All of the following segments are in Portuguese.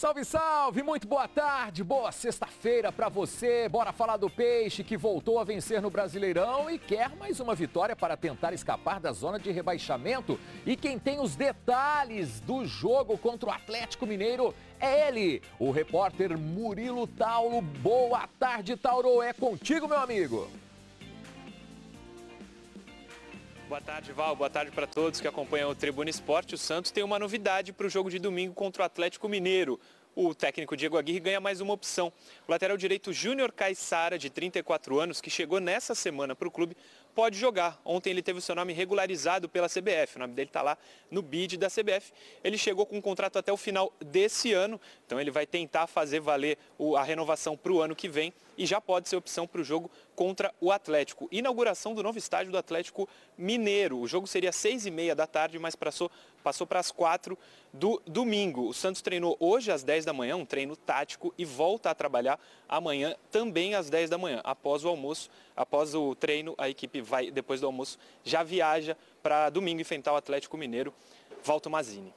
Salve, salve! Muito boa tarde, boa sexta-feira para você. Bora falar do Peixe que voltou a vencer no Brasileirão e quer mais uma vitória para tentar escapar da zona de rebaixamento. E quem tem os detalhes do jogo contra o Atlético Mineiro é ele, o repórter Murilo Tauro. Boa tarde, Tauro. É contigo, meu amigo. Boa tarde, Val. Boa tarde para todos que acompanham o Tribuna Esporte. O Santos tem uma novidade para o jogo de domingo contra o Atlético Mineiro. O técnico Diego Aguirre ganha mais uma opção. O lateral direito Júnior Caissara, de 34 anos, que chegou nessa semana para o clube, pode jogar. Ontem ele teve o seu nome regularizado pela CBF, o nome dele está lá no bid da CBF. Ele chegou com um contrato até o final desse ano, então ele vai tentar fazer valer a renovação para o ano que vem e já pode ser opção para o jogo contra o Atlético. Inauguração do novo estádio do Atlético Mineiro. O jogo seria às seis e meia da tarde, mas passou, passou para as quatro do domingo. O Santos treinou hoje às 10 da manhã, um treino tático, e volta a trabalhar amanhã também às 10 da manhã. Após o almoço, após o treino, a equipe vai, depois do almoço, já viaja para domingo enfrentar o Atlético Mineiro. Volta o Mazini.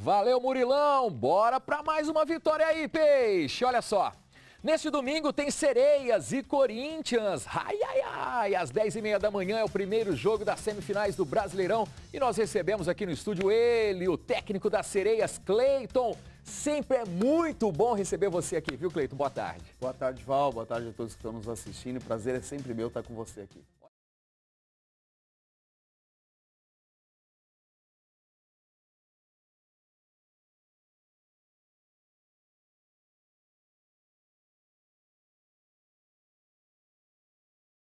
Valeu, Murilão! Bora para mais uma vitória aí, Peixe! Olha só, Neste domingo tem Sereias e Corinthians. Ai, ai, ai. Às 10h30 da manhã é o primeiro jogo das semifinais do Brasileirão. E nós recebemos aqui no estúdio ele, o técnico das Sereias, Cleiton. Sempre é muito bom receber você aqui, viu, Cleiton? Boa tarde. Boa tarde, Val. Boa tarde a todos que estão nos assistindo. Prazer é sempre meu estar com você aqui.